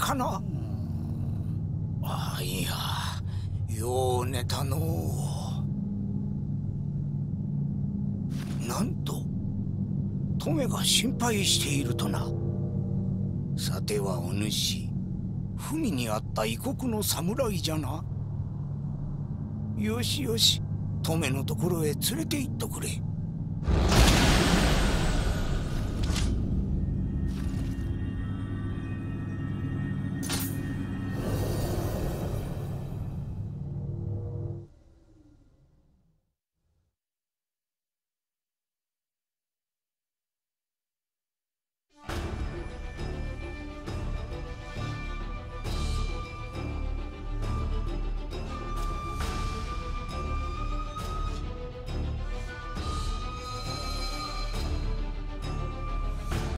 かな？ああいやよう寝たのなんとトメが心配しているとな。さてはお主文にあった異国の侍じゃな。よしよしトメのところへ連れて行っとくれ。